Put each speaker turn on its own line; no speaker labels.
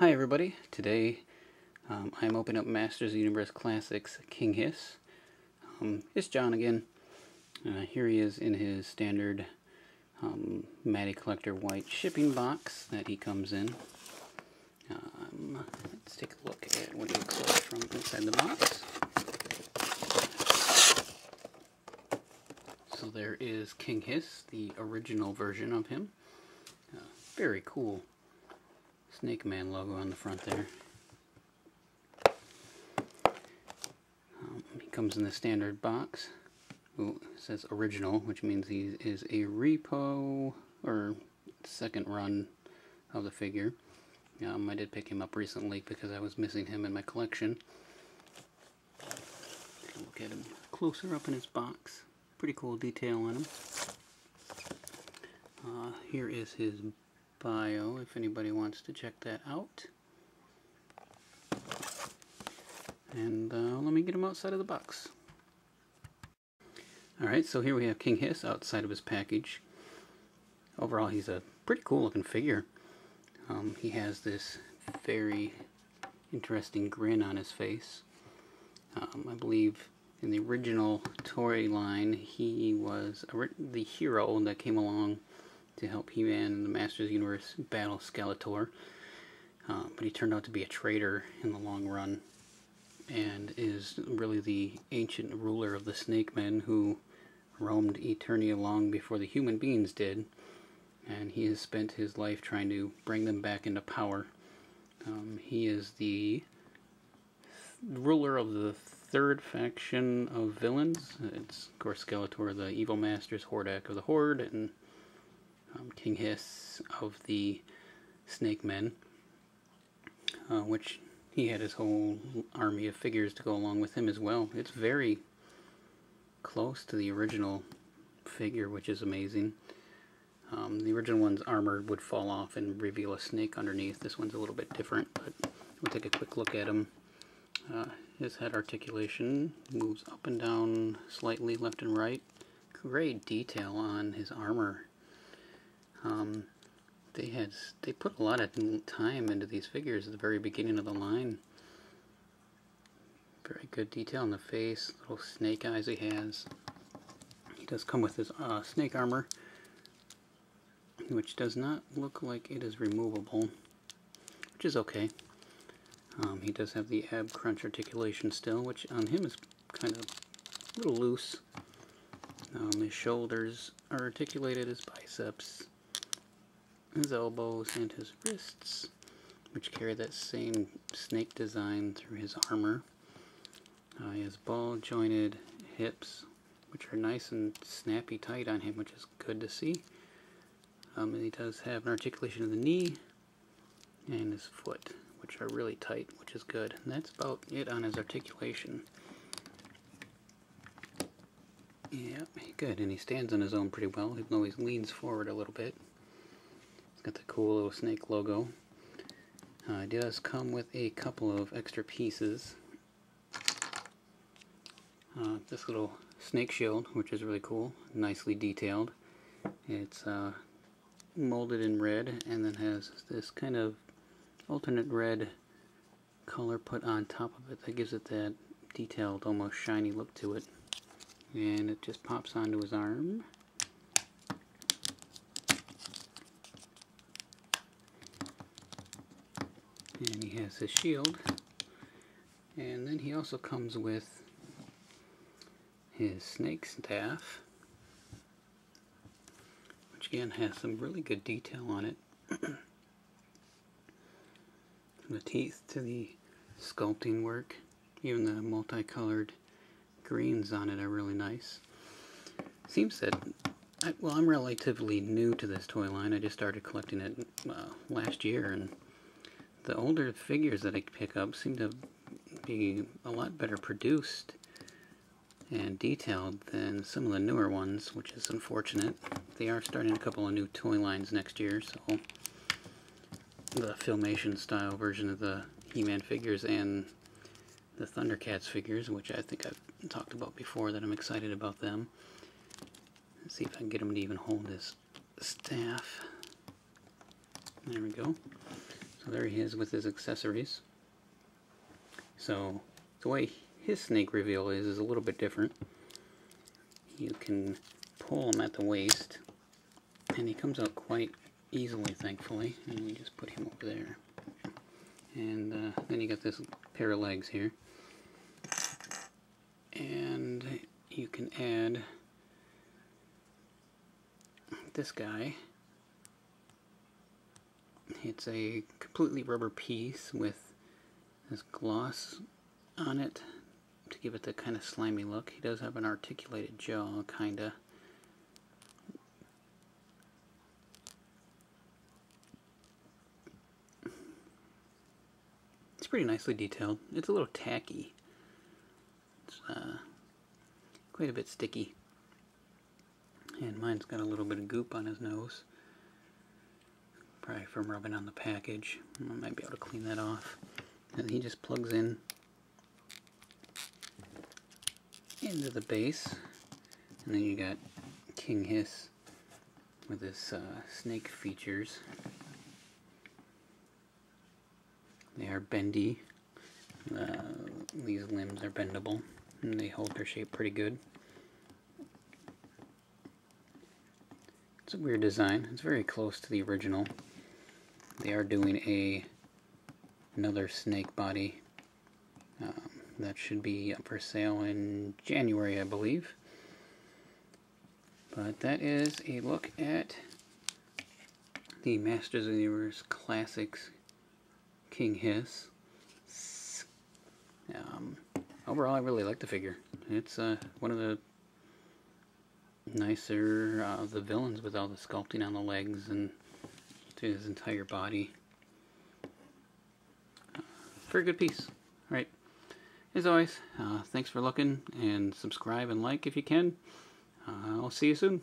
Hi everybody, today um, I'm opening up Masters of Universe Classics King Hiss. Um, it's John again. Uh, here he is in his standard um, Matty Collector white shipping box that he comes in. Um, let's take a look at what he looks like from inside the box. So there is King Hiss, the original version of him. Uh, very cool. Snake Man logo on the front there. Um, he comes in the standard box. Ooh, says original, which means he is a repo or second run of the figure. Um, I did pick him up recently because I was missing him in my collection. Look at him closer up in his box. Pretty cool detail on him. Uh, here is his bio if anybody wants to check that out. And uh, let me get him outside of the box. Alright, so here we have King Hiss outside of his package. Overall, he's a pretty cool looking figure. Um, he has this very interesting grin on his face. Um, I believe in the original toy line, he was the hero that came along to help He-Man and the Masters Universe battle Skeletor. Uh, but he turned out to be a traitor in the long run and is really the ancient ruler of the Snake Men who roamed Eternia long before the human beings did. And he has spent his life trying to bring them back into power. Um, he is the ruler of the third faction of villains. It's, of course, Skeletor, the evil masters, Hordak of the Horde, and um, King Hiss of the Snake Men, uh, which he had his whole army of figures to go along with him as well. It's very close to the original figure, which is amazing. Um, the original one's armor would fall off and reveal a snake underneath. This one's a little bit different, but we'll take a quick look at him. Uh, his head articulation moves up and down slightly, left and right. Great detail on his armor. Um, they had they put a lot of time into these figures at the very beginning of the line. Very good detail in the face, little snake eyes he has. He does come with his uh, snake armor, which does not look like it is removable, which is okay. Um, he does have the ab crunch articulation still, which on him is kind of a little loose. Um, his shoulders are articulated, his biceps his elbows and his wrists, which carry that same snake design through his armor. Uh, he has ball jointed hips, which are nice and snappy tight on him, which is good to see. Um, he does have an articulation of the knee and his foot, which are really tight, which is good. And that's about it on his articulation. Yep, good. And he stands on his own pretty well, even though he leans forward a little bit. Got the cool little snake logo. Uh, it does come with a couple of extra pieces. Uh, this little snake shield, which is really cool, nicely detailed. It's uh, molded in red and then has this kind of alternate red color put on top of it that gives it that detailed, almost shiny look to it. And it just pops onto his arm. And he has his shield. And then he also comes with his snake staff which again has some really good detail on it. From the teeth to the sculpting work even the multicolored greens on it are really nice. Seems that I, well I'm relatively new to this toy line. I just started collecting it uh, last year and the older figures that I pick up seem to be a lot better produced and detailed than some of the newer ones, which is unfortunate. They are starting a couple of new toy lines next year, so the Filmation style version of the He-Man figures and the Thundercats figures, which I think I've talked about before, that I'm excited about them. Let's see if I can get him to even hold his staff. There we go. So there he is with his accessories. So the way his snake reveal is is a little bit different. You can pull him at the waist and he comes out quite easily thankfully and we just put him over there and uh, then you got this pair of legs here and you can add this guy it's a completely rubber piece with this gloss on it to give it the kind of slimy look. He does have an articulated jaw, kinda. It's pretty nicely detailed. It's a little tacky. It's uh, quite a bit sticky. And mine's got a little bit of goop on his nose. Probably from rubbing on the package. I might be able to clean that off. And he just plugs in into the base. And then you got King Hiss with his uh, snake features. They are bendy. Uh, these limbs are bendable and they hold their shape pretty good. It's a weird design. It's very close to the original. They are doing a another snake body um, that should be up for sale in January, I believe. But that is a look at the Masters of the Universe Classics King Hiss. Um, overall, I really like the figure. It's uh, one of the nicer uh, the villains with all the sculpting on the legs and his entire body. Very good piece. All right. As always, uh, thanks for looking and subscribe and like if you can. Uh, I'll see you soon.